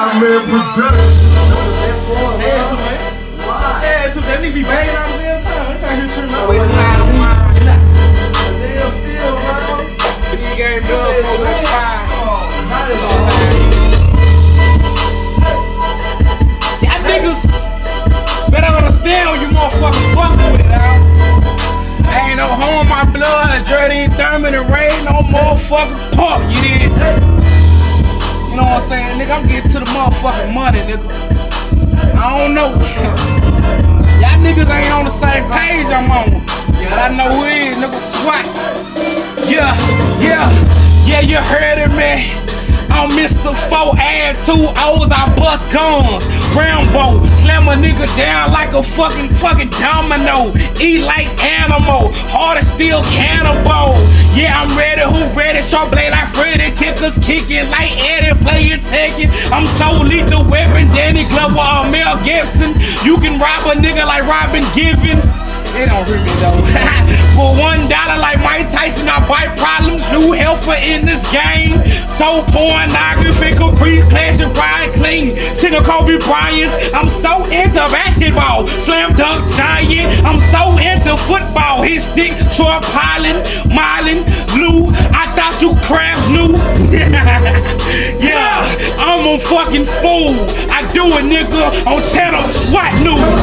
Man production. Had to, man. Had to. That be the damn time. I'm mine. Damn, still, game. Y'all niggas better understand when you motherfuckers fucking with it. Ain't no home in my blood, Jordan Thurman and Ray, no motherfucking pump, you did. Saying, nigga? I'm getting to the motherfucking money, nigga. I don't know. Y'all niggas ain't on the same page I'm on. But I know who is, nigga. SWAT. Yeah, yeah, yeah, you heard it, man. I'm Mr. 4, add two O's, I bust guns. Rambo, slam a nigga down like a fucking fucking domino. Eat like animal, hard as steel cannibal. Yeah, I'm ready, who ready? Sharp blade like Freddy, kickers kicking like Eddie, playing Tekken. I'm so lethal weapon, Danny Glover or Mel Gibson. You can rob a nigga like Robin Givens. It don't me though. For one dollar, like Mike Tyson, I bite problems. New helper in this game. So pornography, Caprice, classic, Brian Clean. Singer Kobe Bryant. I'm so into basketball. Slam dunk giant. I'm so into football. His stick, Troy Pollen, Marlin, You crabs knew. yeah, I'm a fucking fool. I do it, nigga, oh, on channel SWAT News.